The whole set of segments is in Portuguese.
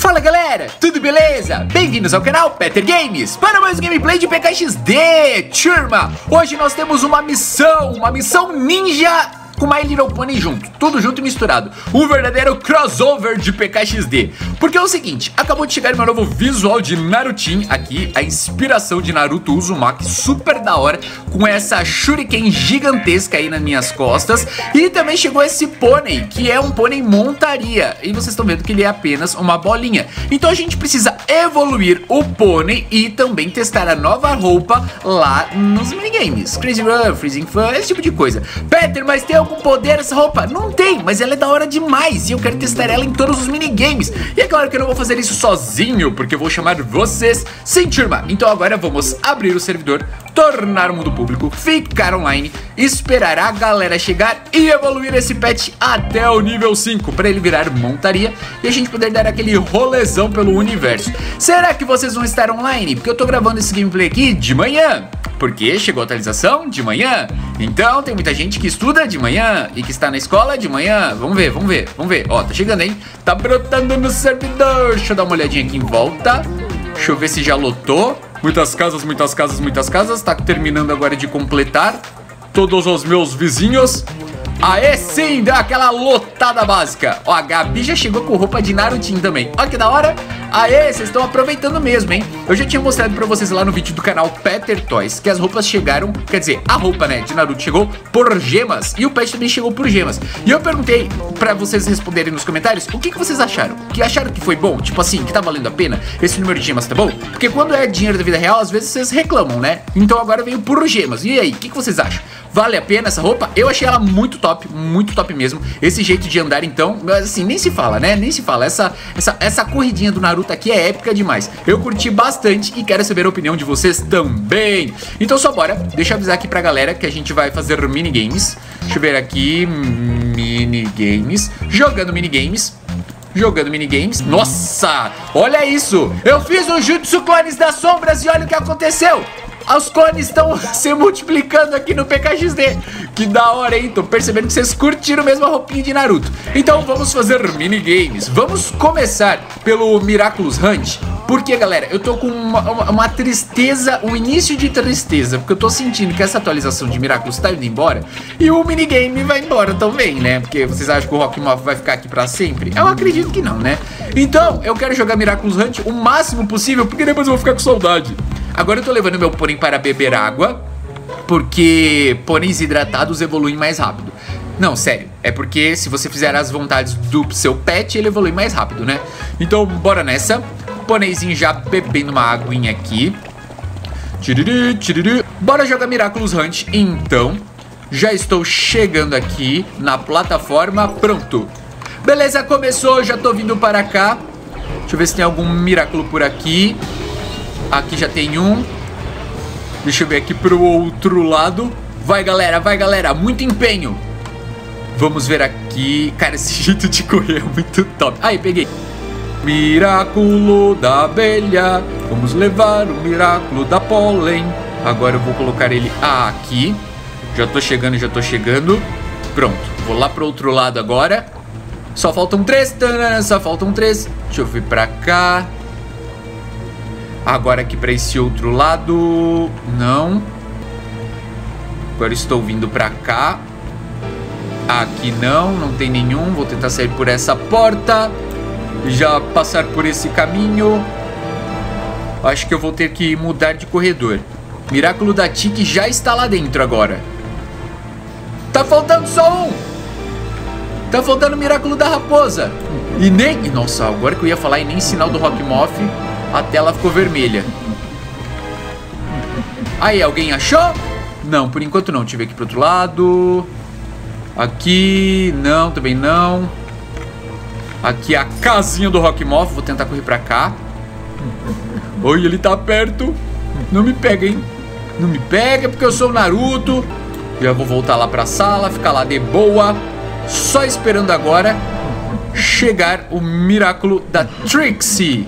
Fala galera, tudo beleza? Bem-vindos ao canal Peter Games para mais um gameplay de PKXD, turma! Hoje nós temos uma missão, uma missão ninja com My Little Pony junto, tudo junto e misturado. Um verdadeiro crossover de PKXD. Porque é o seguinte, acabou de chegar meu novo visual de Narutin aqui, a inspiração de Naruto Uzumaki, super da hora, com essa shuriken gigantesca aí nas minhas costas. E também chegou esse pônei, que é um pônei montaria. E vocês estão vendo que ele é apenas uma bolinha. Então a gente precisa evoluir o pônei e também testar a nova roupa lá nos minigames. Crazy Run, Freezing Fun, esse tipo de coisa. Peter, mas tem algum poder essa roupa? Não tem, mas ela é da hora demais e eu quero testar ela em todos os minigames. E é claro que eu não vou fazer isso sozinho, porque eu vou chamar vocês. Sim, turma, então agora vamos abrir o servidor, tornar o mundo público, ficar online, esperar a galera chegar e evoluir esse pet até o nível 5 para ele virar montaria e a gente poder dar aquele rolezão pelo universo. Será que vocês vão estar online? Porque eu tô gravando esse gameplay aqui de manhã. Porque chegou a atualização de manhã. Então tem muita gente que estuda de manhã e que está na escola de manhã. Vamos ver, vamos ver, vamos ver. Ó, tá chegando, hein? Tá brotando no servidor. Deixa eu dar uma olhadinha aqui em volta. Deixa eu ver se já lotou. Muitas casas, muitas casas, muitas casas. Tá terminando agora de completar. Todos os meus vizinhos. Aê sim, deu aquela lotada básica Ó, a Gabi já chegou com roupa de Narutinho também Ó que da hora Aê, vocês estão aproveitando mesmo, hein Eu já tinha mostrado pra vocês lá no vídeo do canal Peter Toys Que as roupas chegaram, quer dizer, a roupa, né, de Naruto chegou por gemas E o pet também chegou por gemas E eu perguntei pra vocês responderem nos comentários O que, que vocês acharam? Que acharam que foi bom? Tipo assim, que tá valendo a pena? Esse número de gemas tá bom? Porque quando é dinheiro da vida real, às vezes vocês reclamam, né? Então agora veio por gemas E aí, o que, que vocês acham? Vale a pena essa roupa? Eu achei ela muito top, muito top mesmo. Esse jeito de andar, então, assim, nem se fala, né? Nem se fala. Essa, essa, essa corridinha do Naruto aqui é épica demais. Eu curti bastante e quero saber a opinião de vocês também. Então só bora, deixa eu avisar aqui pra galera que a gente vai fazer minigames. Deixa eu ver aqui, minigames. Jogando minigames jogando minigames. Nossa, olha isso! Eu fiz o Jutsu Clones das Sombras e olha o que aconteceu! Os clones estão se multiplicando aqui no PKXD. Que da hora, hein? Tô percebendo que vocês curtiram mesmo a roupinha de Naruto. Então vamos fazer minigames. Vamos começar pelo Miraculous Hunt. Porque, galera, eu tô com uma, uma, uma, tristeza, um início de tristeza. Porque eu tô sentindo que essa atualização de Miraculous tá indo embora. E o minigame vai embora também, né? Porque vocês acham que o Rock Moth vai ficar aqui pra sempre? Eu acredito que não, né? Então, eu quero jogar Miraculous Hunt o máximo possível. Porque depois eu vou ficar com saudade. Agora eu tô levando meu pônei para beber água, porque pôneis hidratados evoluem mais rápido. Não, sério, é porque se você fizer as vontades do seu pet, ele evolui mais rápido, né? Então, bora nessa. Pôneizinho já bebendo uma aguinha aqui. Tiriri, tiriri. Bora jogar Miraculous Hunt, então. Já estou chegando aqui na plataforma, pronto. Beleza, começou, já tô vindo para cá. Deixa eu ver se tem algum Miraculo por aqui. Aqui já tem um. Deixa eu ver aqui pro outro lado. Vai, galera, vai, galera. Muito empenho. Vamos ver aqui. Cara, esse jeito de correr é muito top. Aí, peguei. Miraculo da abelha. Vamos levar o miraculo da pólen. Agora eu vou colocar ele aqui. Já tô chegando, já tô chegando. Pronto. Vou lá pro outro lado agora. Só faltam três. Só faltam três. Deixa eu vir pra cá. Agora aqui para esse outro lado, não. Agora estou vindo para cá. Aqui não, não tem nenhum. Vou tentar sair por essa porta. Já passar por esse caminho. Acho que eu vou ter que mudar de corredor. Miraculo da Tiki já está lá dentro agora. Tá faltando só um. Tá faltando o Miraculo da Raposa. E nem... Nossa, agora que eu ia falar e nem sinal do Rock Moth a tela ficou vermelha. Aí, alguém achou? Não, por enquanto não. Ver aqui pro outro lado. Aqui, não, também não. Aqui a casinha do Rockmoth. Vou tentar correr pra cá. Oi, ele tá perto. Não me pega, hein? Não me pega porque eu sou o Naruto. Já vou voltar lá pra sala, ficar lá de boa. Só esperando agora chegar o miraculo da Trixie.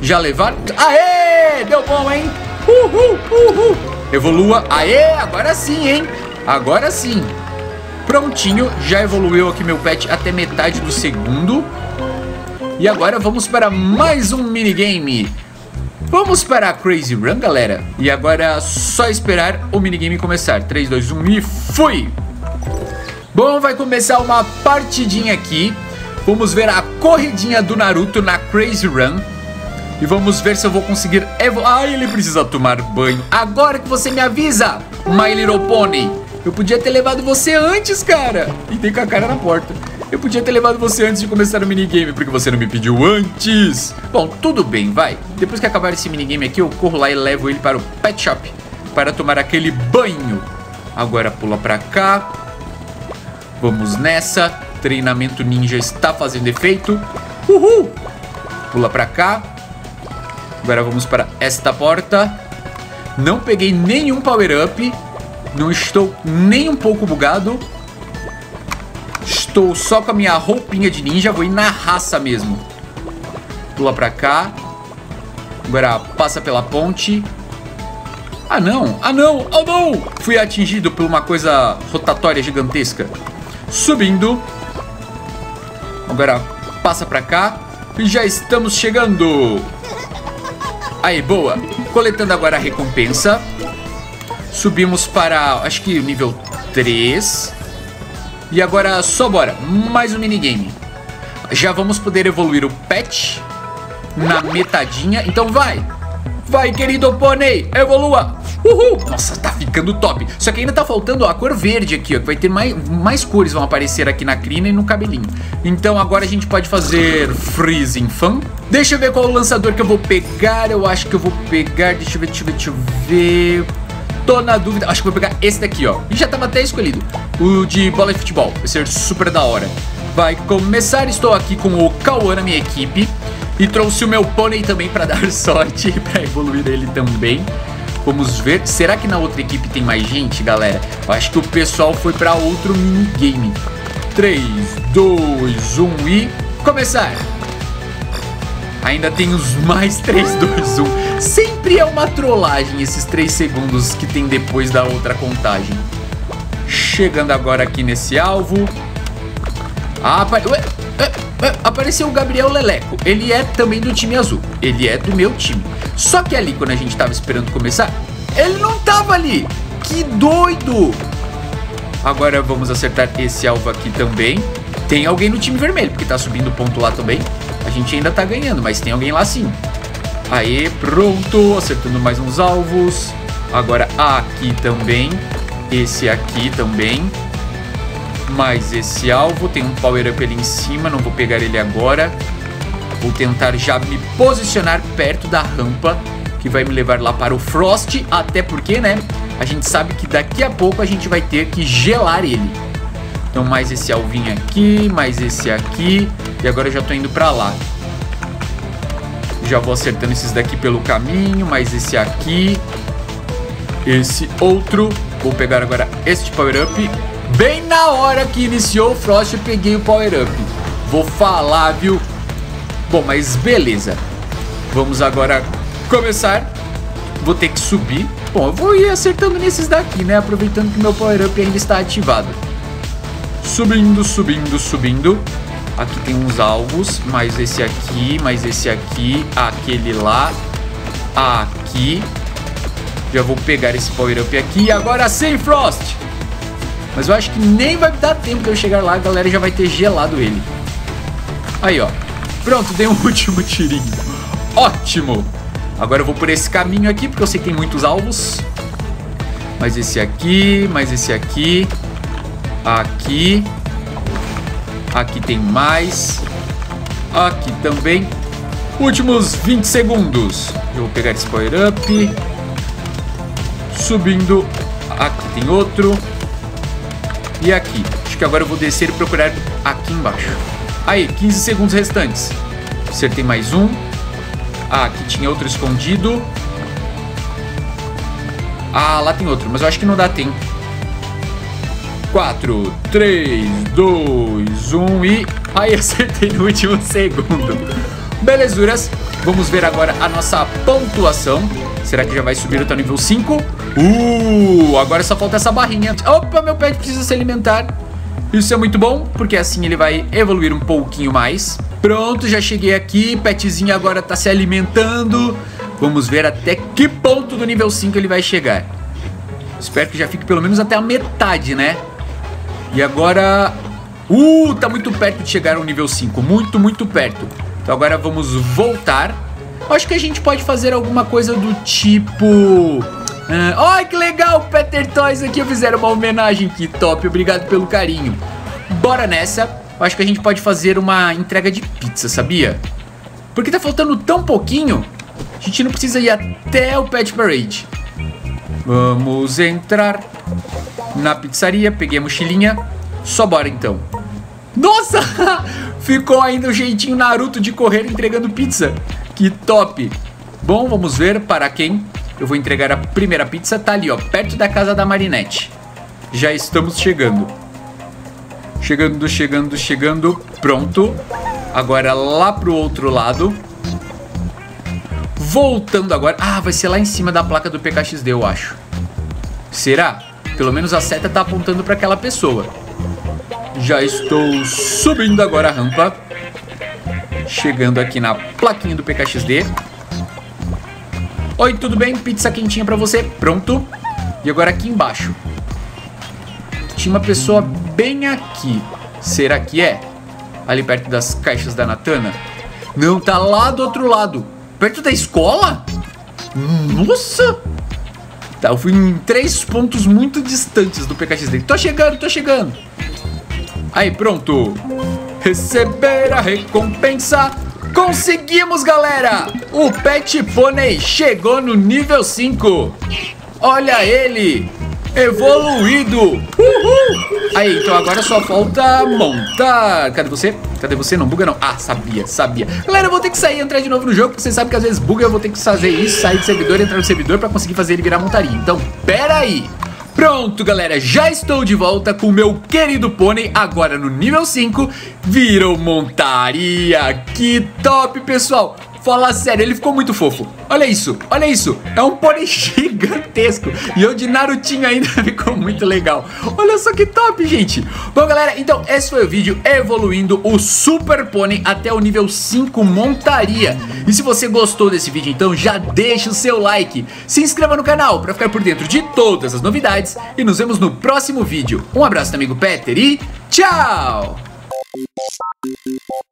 Já levaram? Aê! Deu bom, hein? Uhul, uhul. Evolua. Aê! Agora sim, hein? Agora sim. Prontinho. Já evoluiu aqui meu pet até metade do segundo. E agora vamos para mais um minigame. Vamos para a Crazy Run, galera. E agora é só esperar o minigame começar. 3, 2, 1 e fui! Bom, vai começar uma partidinha aqui. Vamos ver a corridinha do Naruto na Crazy Run. E vamos ver se eu vou conseguir evoluir. Ah, ele precisa tomar banho. Agora que você me avisa, My Little Pony. Eu podia ter levado você antes, cara. E tem com a cara na porta. Eu podia ter levado você antes de começar o minigame, porque você não me pediu antes. Bom, tudo bem, vai. Depois que acabar esse minigame aqui, eu corro lá e levo ele para o pet shop para tomar aquele banho. Agora pula pra cá. Vamos nessa. Treinamento ninja está fazendo efeito. Uhul! Pula pra cá. Agora vamos para esta porta. Não peguei nenhum power-up. Não estou nem um pouco bugado. Estou só com a minha roupinha de ninja. Vou ir na raça mesmo. Pula pra cá. Agora passa pela ponte. Ah, não. Ah, não. Ah, não. Fui atingido por uma coisa rotatória gigantesca. Subindo. Agora passa pra cá. E já estamos chegando. Aí, boa. Coletando agora a recompensa. Subimos para, acho que nível 3. E agora só bora, mais um minigame. Já vamos poder evoluir o pet na metadinha. Então vai, vai querido pônei, evolua. Uhul! Nossa, tá ficando top. Só que ainda tá faltando a cor verde aqui, ó. Que vai ter mais, mais cores vão aparecer aqui na crina e no cabelinho. Então agora a gente pode fazer Freezing Fan. Deixa eu ver qual o lançador que eu vou pegar. Eu acho que eu vou pegar... Deixa eu ver, deixa eu ver, deixa eu ver... Tô na dúvida, acho que vou pegar esse daqui, ó E já tava até escolhido, o de bola de futebol Vai ser super da hora Vai começar, estou aqui com o Cauã na minha equipe E trouxe o meu pônei também pra dar sorte Pra evoluir ele também Vamos ver, será que na outra equipe tem mais gente, galera? Eu acho que o pessoal foi pra outro minigame 3, 2, 1 e... Começar! Ainda tem os mais 3, 2, 1. Sempre é uma trollagem esses 3 segundos que tem depois da outra contagem. Chegando agora aqui nesse alvo. Ah, apare... Ué, ué, ué, apareceu o Gabriel Leleco. Ele é também do time azul. Ele é do meu time. Só que ali, quando a gente tava esperando começar, ele não tava ali. Que doido! Agora vamos acertar esse alvo aqui também. Tem alguém no time vermelho, porque tá subindo ponto lá também. A gente ainda tá ganhando, mas tem alguém lá sim. Aê, pronto. Acertando mais uns alvos. Agora aqui também. Esse aqui também. Mais esse alvo. Tem um power up ali em cima. Não vou pegar ele agora. Vou tentar já me posicionar perto da rampa. Que vai me levar lá para o Frost. Até porque, né? A gente sabe que daqui a pouco a gente vai ter que gelar ele. Então mais esse alvinho aqui, mais esse aqui. E agora eu já tô indo pra lá. Já vou acertando esses daqui pelo caminho, mais esse aqui. Esse outro. Vou pegar agora este power up. Bem na hora que iniciou o Frost, eu peguei o power up. Vou falar, viu? Bom, mas beleza. Vamos agora começar. Vou ter que subir. Bom, eu vou ir acertando nesses daqui, né? Aproveitando que meu power up ainda está ativado. Subindo, subindo, subindo. Aqui tem uns alvos, mais esse aqui, mais esse aqui, aquele lá, aqui. Já vou pegar esse power up aqui. E agora sem Frost. Mas eu acho que nem vai dar tempo de eu chegar lá, a galera já vai ter gelado ele. Aí, ó. Pronto, dei um último tirinho. Ótimo. Agora eu vou por esse caminho aqui, porque eu sei que tem muitos alvos. Mais esse aqui, mais esse aqui. Aqui. Aqui tem mais. Aqui também. Últimos 20 segundos. Eu vou pegar esse power up. Subindo. Aqui tem outro. E aqui. Acho que agora eu vou descer e procurar aqui embaixo. Aí, 15 segundos restantes. Acertei mais um. Ah, aqui tinha outro escondido. Ah, lá tem outro, mas eu acho que não dá tempo. 4, 3, 2, 1 e... Aí acertei no último segundo. Belezuras. Vamos ver agora a nossa pontuação. Será que já vai subir até o nível 5? Uh, agora só falta essa barrinha. Opa, meu pet precisa se alimentar. Isso é muito bom, porque assim ele vai evoluir um pouquinho mais. Pronto, já cheguei aqui, petzinho agora tá se alimentando. Vamos ver até que ponto do nível 5 ele vai chegar. Espero que já fique pelo menos até a metade, né? E agora... Uh, tá muito perto de chegar ao nível 5, muito, muito perto. Então agora vamos voltar. Acho que a gente pode fazer alguma coisa do tipo... Ah, que legal, Peter Toys aqui fizeram uma homenagem, que top, obrigado pelo carinho. Bora nessa, eu acho que a gente pode fazer uma entrega de pizza, sabia? Porque tá faltando tão pouquinho, a gente não precisa ir até o Pet Parade. Vamos entrar na pizzaria, peguei a mochilinha, só bora então. Nossa, ficou ainda o jeitinho Naruto de correr entregando pizza, que top. Bom, vamos ver para quem eu vou entregar a primeira pizza, tá ali, ó, perto da casa da Marinette. Já estamos chegando. Chegando, chegando, chegando. Pronto. Agora lá pro outro lado. Voltando agora. Ah, vai ser lá em cima da placa do PKXD, eu acho. Será? Pelo menos a seta tá apontando para aquela pessoa. Já estou subindo agora a rampa. Chegando aqui na plaquinha do PKXD. Oi, tudo bem? Pizza quentinha pra você. Pronto. E agora aqui embaixo. Tinha uma pessoa bem aqui. Será que é? Ali perto das caixas da Natana? Não, tá lá do outro lado. Perto da escola? Nossa! Tá, eu fui em três pontos muito distantes do PKX dele. Tô chegando, tô chegando. Aí, pronto. Receber a recompensa Conseguimos, galera! O Pet Pony chegou no nível 5. Olha ele! Evoluído! Uhul! Aí, então agora só falta montar. Cadê você? Cadê você? Não buga não. Ah, sabia, sabia. Galera, eu vou ter que sair e entrar de novo no jogo, porque você sabe que às vezes buga, eu vou ter que fazer isso, sair do servidor entrar no servidor pra conseguir fazer ele virar montaria. Então, pera aí! Pronto, galera, já estou de volta com o meu querido pônei, agora no nível 5, virou montaria. Que top, pessoal! Fala sério, ele ficou muito fofo. Olha isso, olha isso. É um pônei gigantesco. E eu de Narutinho ainda ficou muito legal. Olha só que top, gente. Bom, galera, então esse foi o vídeo evoluindo o Super Pônei até o nível 5 montaria. E se você gostou desse vídeo, então já deixa o seu like. Se inscreva no canal para ficar por dentro de todas as novidades. E nos vemos no próximo vídeo. Um abraço amigo Peter e tchau!